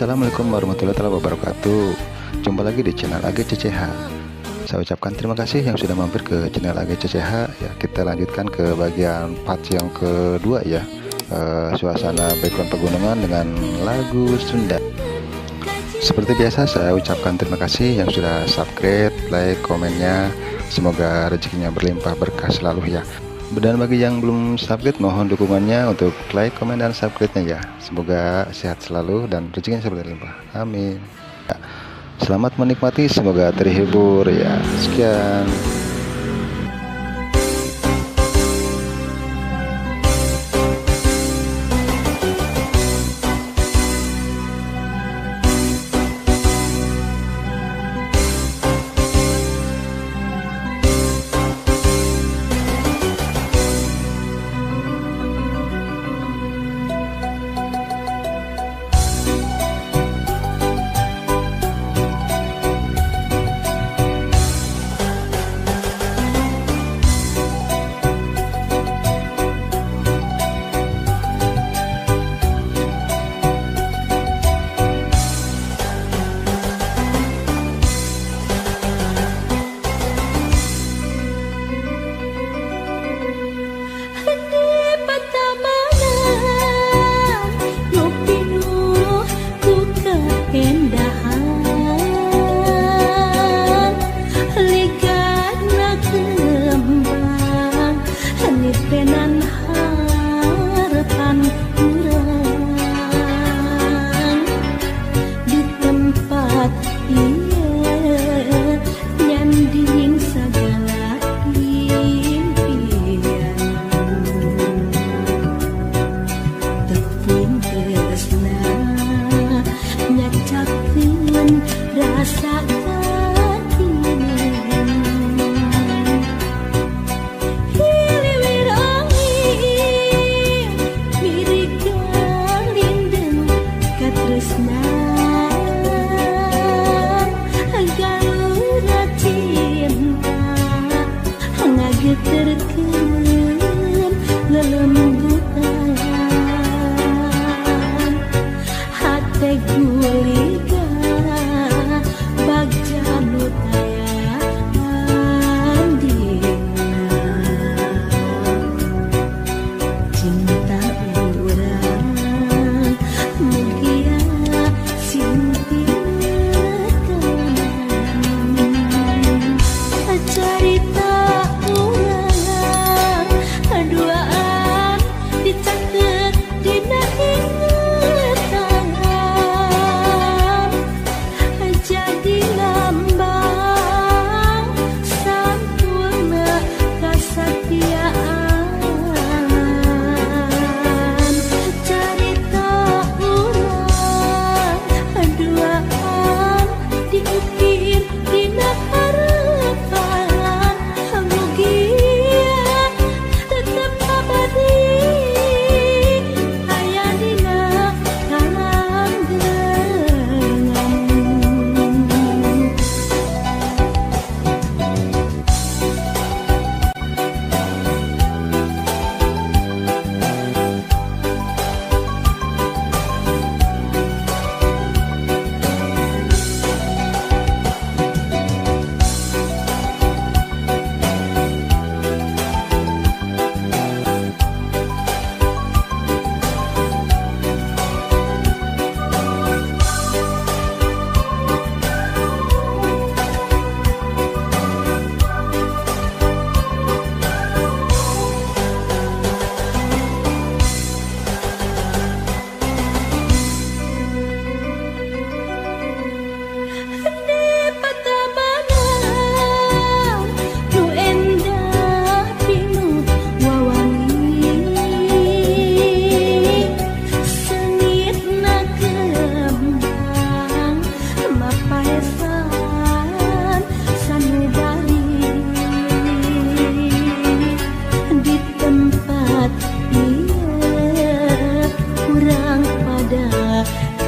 Assalamualaikum warahmatullahi wabarakatuh. Jumpa lagi di channel AGCCH Saya ucapkan terima kasih yang sudah mampir ke channel AGCCH Ya kita lanjutkan ke bagian part yang kedua ya. Uh, Suasana background pegunungan dengan lagu Sunda. Seperti biasa saya ucapkan terima kasih yang sudah subscribe, like, komennya. Semoga rezekinya berlimpah berkah selalu ya dan bagi yang belum subscribe mohon dukungannya untuk like, komen, dan subscribe-nya ya. Semoga sehat selalu dan rezekinya selalu berlimpah. Amin. Selamat menikmati, semoga terhibur ya. Sekian.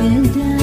别等